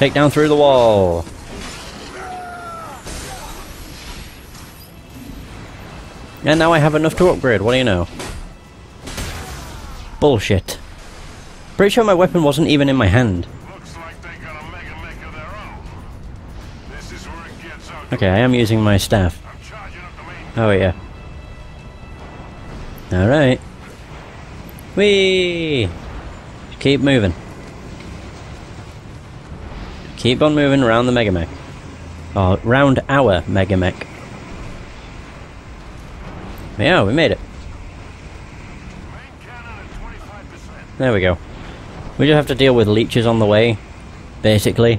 Take down through the wall. And now I have enough to upgrade, what do you know? Bullshit. Pretty sure my weapon wasn't even in my hand. Okay, I am using my staff. Oh yeah. Alright. Whee! Keep moving. Keep on moving around the Mega Mech. Oh, round our Mega Mech. Yeah, we made it. Main cannon at 25%. There we go. We just have to deal with leeches on the way, basically.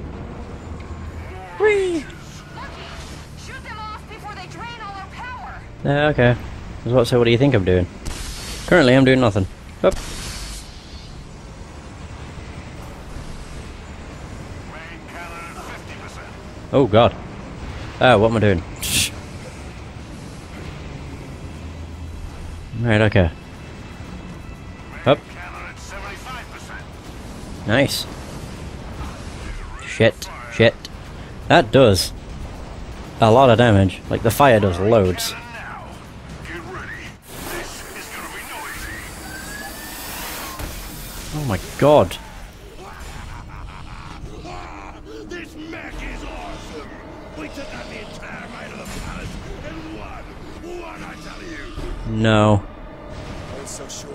Whee! Shoot them off before they drain all our power. Yeah, okay. I was about to say, what do you think I'm doing? Currently, I'm doing nothing. Up. Main cannon at 50%. Oh god. Oh, what am I doing? Right, okay. Up. Main at 75%. Nice. Shit. Shit. That does a lot of damage. Like, the fire does loads. Oh my god. No. I was so sure.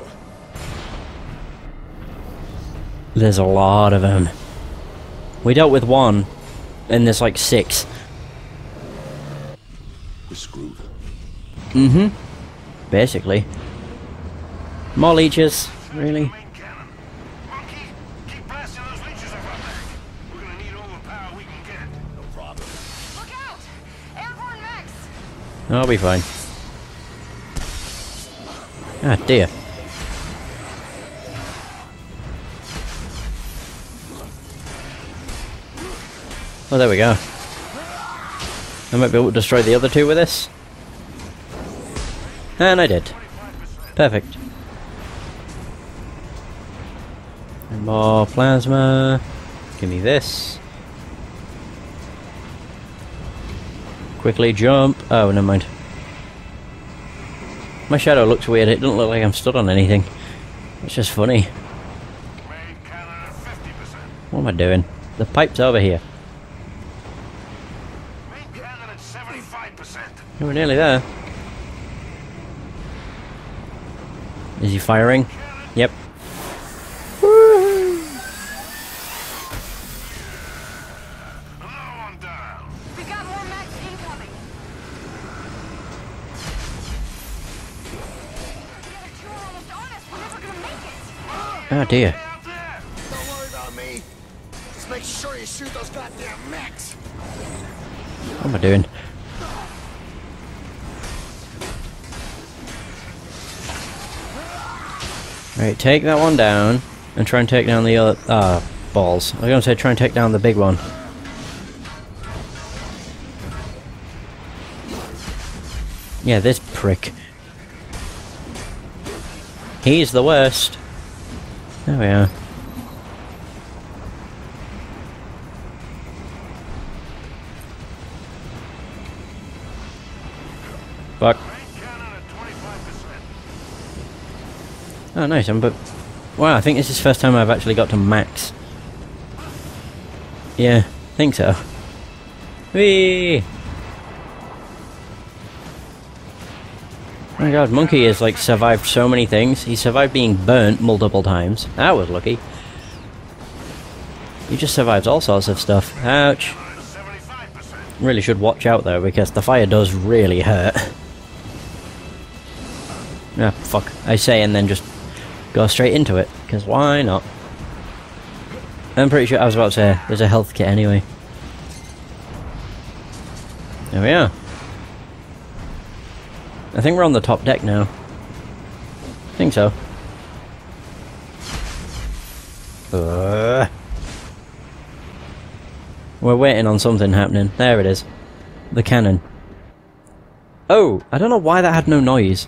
There's a lot of them. We dealt with one, and there's like six. We're screwed. Mm-hmm. Basically. More leeches, really? Main cannon. Monkey, keep blasting those leeches off our back. We're gonna need all the power we can get. No problem. Look out! Airborne mechs! I'll be fine. Ah, dear. Oh, there we go. I might be able to destroy the other two with this. And I did. Perfect. And more plasma. Give me this. Quickly jump. Oh, never mind. My shadow looks weird. It doesn't look like I'm stood on anything. It's just funny. Main cannon at 50%. What am I doing? The pipe's over here. Main cannon at 75%. We're nearly there. Is he firing? Yep. Oh dear. Don't worry about me. Just make sure you shoot those goddamn mechs. What am I doing? Right, take that one down and try and take down the other uh balls. I was gonna say try and take down the big one. Yeah, this prick. He's the worst. There we are. Fuck. Main cannon at 25%. Oh, nice. I'm but wow, I think this is the first time I've actually got to max. Yeah, think so. Whee! Oh my god, Monkey has like survived so many things. He survived being burnt multiple times. That was lucky. He just survives all sorts of stuff. Ouch. Really should watch out though, because the fire does really hurt. Ah, fuck. I say and then just go straight into it, because why not? I'm pretty sure I was about to say, there's a health kit anyway. There we are. I think we're on the top deck now. I think so. Uh, we're waiting on something happening. There it is. The cannon. Oh, I don't know why that had no noise.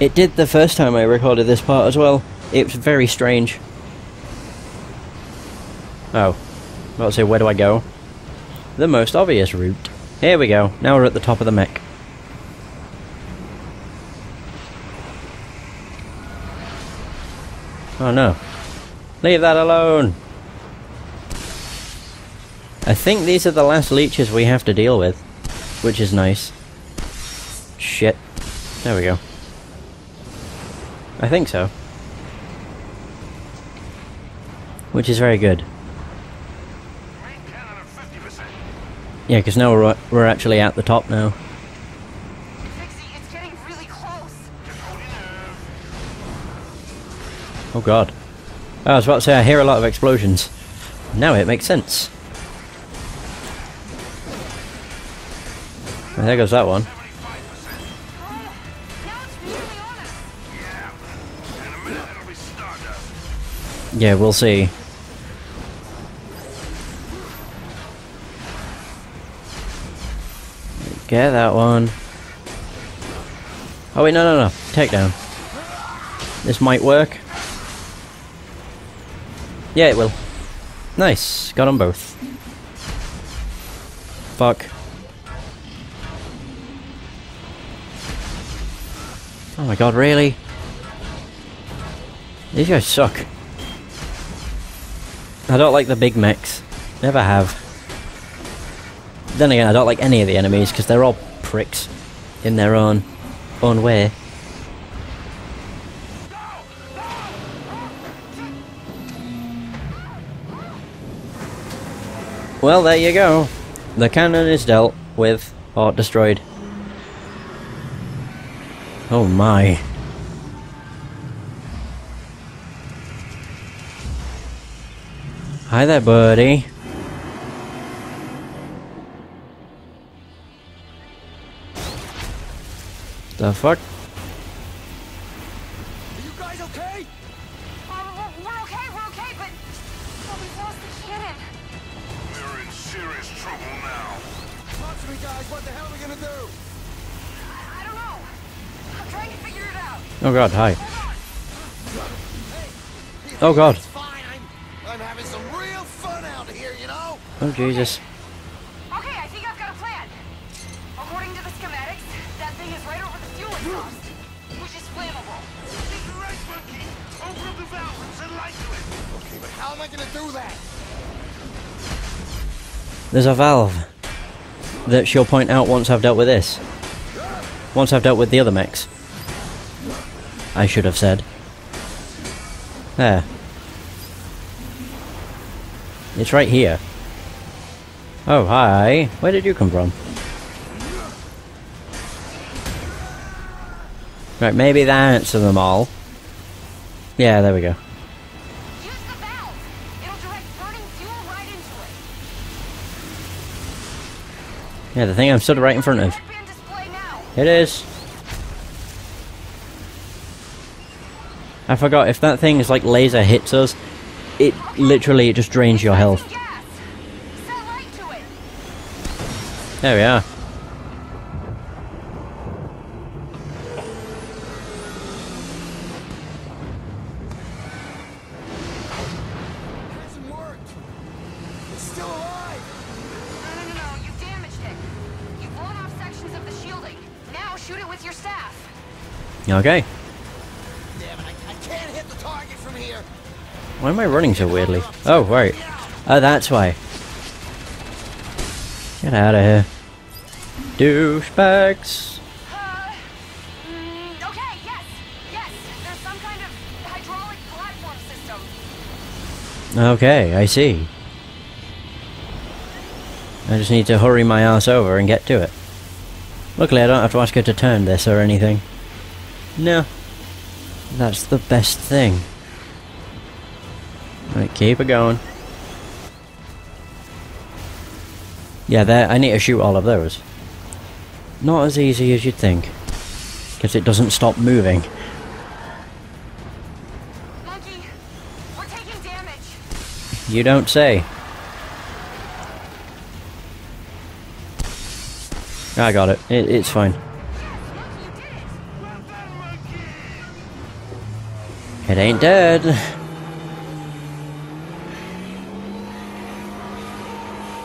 It did the first time I recorded this part as well. It was very strange. Oh. About to say, where do I go? The most obvious route. Here we go. Now we're at the top of the mech. Oh no. Leave that alone! I think these are the last leeches we have to deal with. Which is nice. Shit. There we go. I think so. Which is very good. Main cannon at 50%. Yeah, because now we're, we're actually at the top now. Oh god. Oh, I was about to say I hear a lot of explosions. Now it makes sense. Well, there goes that one. 75%. Now it's really on us. Yeah. In a minute, it'll be stardust. Yeah, we'll see. Get that one. Oh wait, no, no, no. Takedown. This might work. Yeah, it will. Nice. Got them both. Fuck. Oh my god, really? These guys suck. I don't like the big mechs. Never have. Then again, I don't like any of the enemies because they're all pricks in their own own way. Well, there you go. The cannon is dealt with or destroyed. Oh my. Hi there, buddy. The fuck? Trouble now. Talk to me, guys. What the hell are we gonna do? I don't know. I'm trying to figure it out. Oh god, hi. Oh hey. Oh, God. It's fine. I'm, I'm having some real fun out here, you know? Oh Jesus. Okay, I think I've got a plan. According to the schematics, that thing is right over the fuel exhaust, which is flammable. Keep the right monkey. Open up the valve and light to it. Okay, but how am I gonna do that? There's a valve that she'll point out once I've dealt with this. Once I've dealt with the other mechs. I should have said. There. It's right here. Oh, hi. Where did you come from? Right, maybe that answer them all. Yeah, there we go. Yeah, the thing I'm stood right in front of. Headband display now. It is. I forgot, if that thing is like laser hits us, it literally it just drains your health. Gas. Set light to it. There we are. Okay. Damn it, I, I can't hit the target from here. Why am I running so weirdly? Oh, right. Oh, that's why. Get out of here. Douchebags. Uh, mm, okay, yes, yes. There's some kind of hydraulic platform system. Okay, I see. I just need to hurry my ass over and get to it. Luckily, I don't have to ask her to turn this or anything. No. That's the best thing. Right, keep it going. Yeah, there. I need to shoot all of those. Not as easy as you'd think. Because it doesn't stop moving. Monkey, we're taking damage. You don't say. I got it. it it's fine. It ain't dead.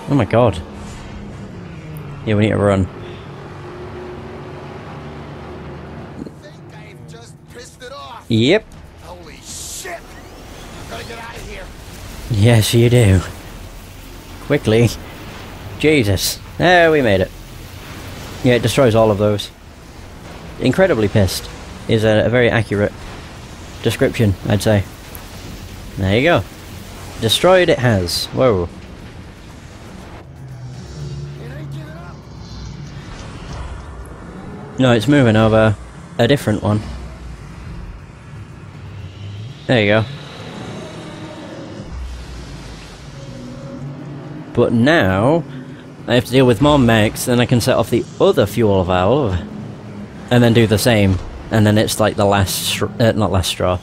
Oh my god. Yeah, we need to run. Yep. Holy shit! Gotta get out of here. Yes, you do. Quickly. Jesus. There, we made it. Yeah, it destroys all of those. Incredibly pissed is a, a very accurate description, I'd say. There you go. Destroyed it has. Whoa. No, it's moving over a different one. There you go. But now, I have to deal with more mechs, then I can set off the other fuel valve, and then do the same, and then it's like the last, uh, not last straw.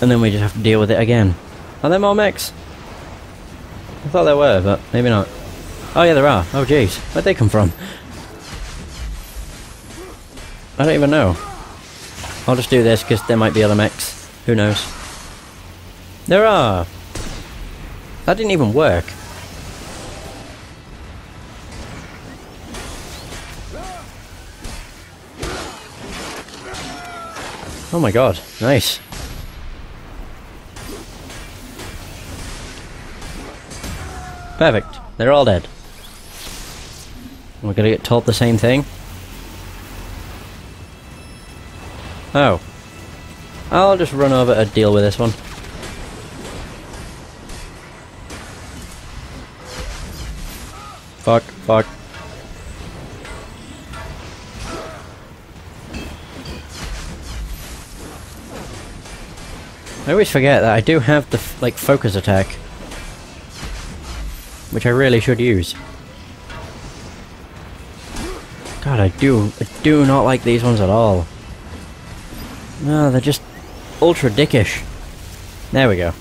And then we just have to deal with it again. Are there more mechs? I thought there were, but maybe not. Oh yeah, there are. Oh jeez, where'd they come from? I don't even know. I'll just do this because there might be other mechs. Who knows? There are. That didn't even work. Oh my god, nice. Perfect. They're all dead. We're gonna get told the same thing. Oh. I'll just run over to deal with this one. Fuck, fuck. I always forget that I do have the, like, focus attack. Which I really should use. God, I do, I do not like these ones at all. No, they're just ultra dickish. There we go.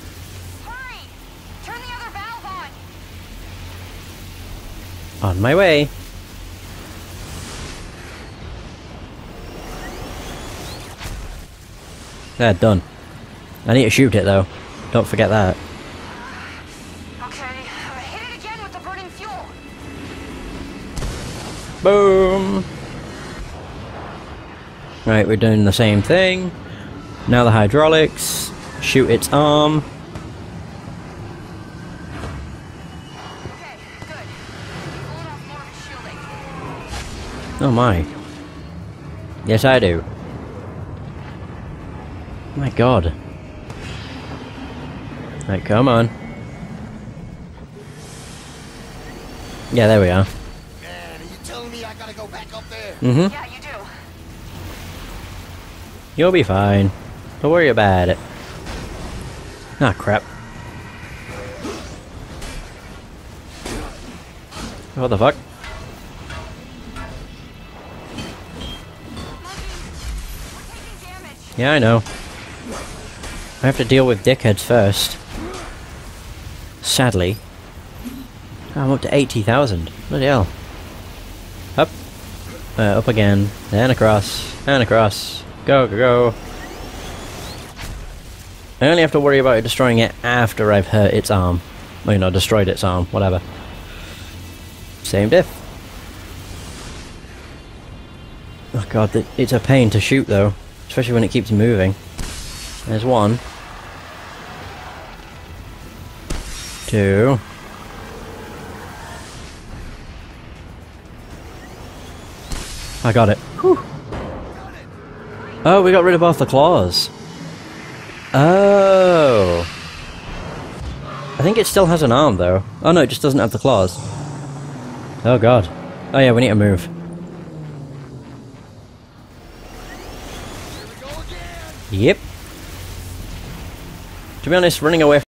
On! On my way. There, done. I need to shoot it though. Don't forget that. Okay, uh, hit it again with the burning fuel. Boom! Right, we're doing the same thing. Now the hydraulics. Shoot its arm. Okay, good. Pulling off more of his shielding. Oh my. Yes, I do. My god. Right, come on. Yeah, there we are. Man, are you telling me I gotta go back up there? Mm-hmm. Yeah, you do. You'll be fine. Don't worry about it. Ah, crap. What the fuck? We're taking damage. Yeah, I know. I have to deal with dickheads first. Sadly. I'm up to 80,000. Bloody hell. Up. Uh, up again. And across. And across. Go, go, go. I only have to worry about destroying it after I've hurt its arm. Well, you know, destroyed its arm. Whatever. Same diff. Oh god, it's a pain to shoot though. Especially when it keeps moving. There's one. Two. I got it. Whew. Oh, we got rid of both the claws. Oh. I think it still has an arm though. Oh no, it just doesn't have the claws. Oh god. Oh yeah, we need to move. Here we go again. Yep. To be honest, running away